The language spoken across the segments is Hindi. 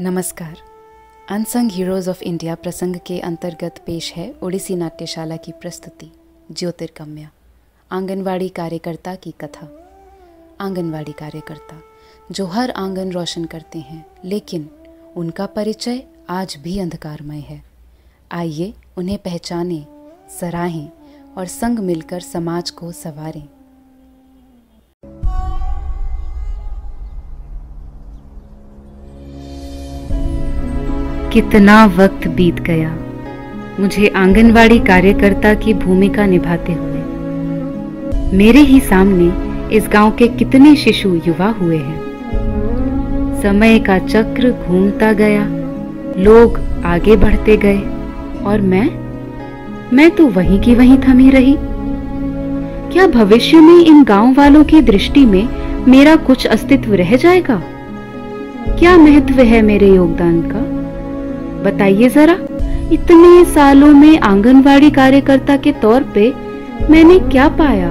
नमस्कार। अनसंग हीरोज ऑफ़ इंडिया प्रसंग के अंतर्गत पेश है ओडिसी नाट्यशाला की प्रस्तुति, ज्योतिर्गम्य, आंगनवाड़ी कार्यकर्ता की कथा। आंगनवाड़ी कार्यकर्ता, जो हर आँगन रोशन करते हैं, लेकिन उनका परिचय आज भी अंधकारमय है। आइए उन्हें पहचानें, सराहें और संग मिलकर समाज को संवारें। कितना वक्त बीत गया। मुझे आंगनवाड़ी कार्यकर्ता की भूमिका निभाते हुए। मेरे ही सामने इस गाँव के कितने शिशु युवा हुए हैं। समय का चक्र घूमता गया, लोग आगे बढ़ते गए, और मैं मैं तो वहीं की वहीं थमी रही। क्या भविष्य में इन गाँव वालों की दृष्टि में मेरा कुछ अस्तित्व रह जाएगा? क्या महत्व है मेरे योगदान का? बताइए जरा इतने सालों में आंगनवाड़ी कार्यकर्ता के तौर पे मैंने क्या पाया?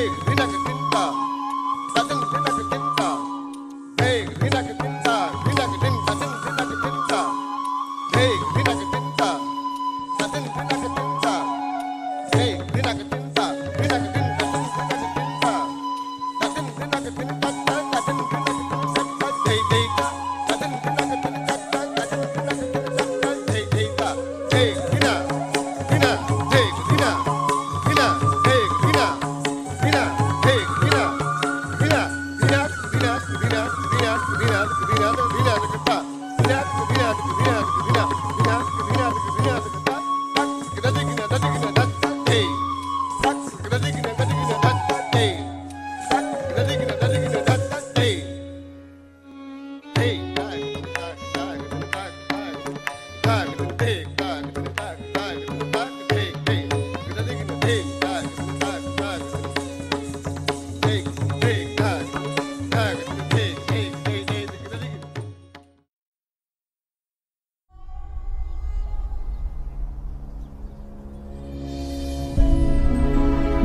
Hey, que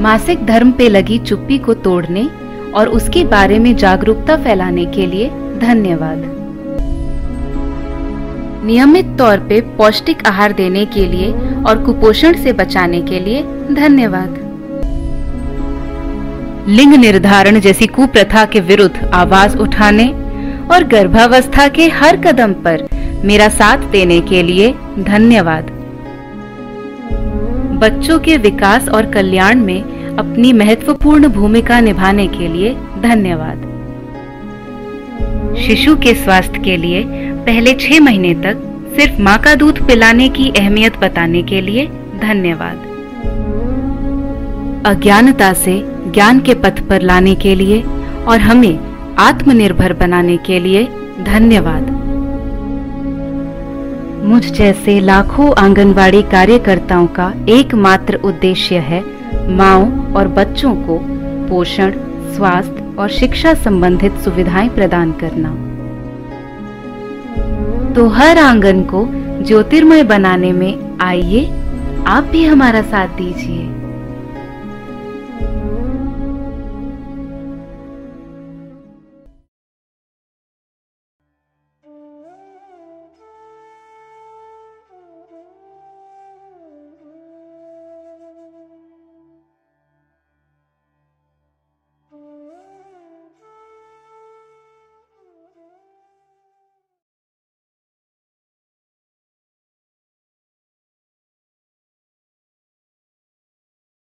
मासिक धर्म पे लगी चुप्पी को तोड़ने और उसके बारे में जागरूकता फैलाने के लिए धन्यवाद। नियमित तौर पे पौष्टिक आहार देने के लिए और कुपोषण से बचाने के लिए धन्यवाद। लिंग निर्धारण जैसी कुप्रथा के विरुद्ध आवाज़ उठाने और गर्भावस्था के हर कदम पर मेरा साथ देने के लिए धन्यवाद। बच्चों के विकास और कल्याण में अपनी महत्वपूर्ण भूमिका निभाने के लिए धन्यवाद। शिशु के स्वास्थ्य के लिए पहले छह महीने तक सिर्फ़ माँ का दूध पिलाने की अहमियत बताने के लिए धन्यवाद। अज्ञानता से ज्ञान के पथ पर लाने के लिए और हमें आत्मनिर्भर बनाने के लिए धन्यवाद। मुझ जैसे लाखों आंगनवाड़ी कार्यकर्ताओं का एकमात्र उद्देश्य है माओ और बच्चों को पोषण, स्वास्थ्य और शिक्षा संबंधित सुविधाएँ प्रदान करना। तो हर आँगन को ज्योतिर्मय बनाने में आइए, आप भी हमारा साथ दीजिए।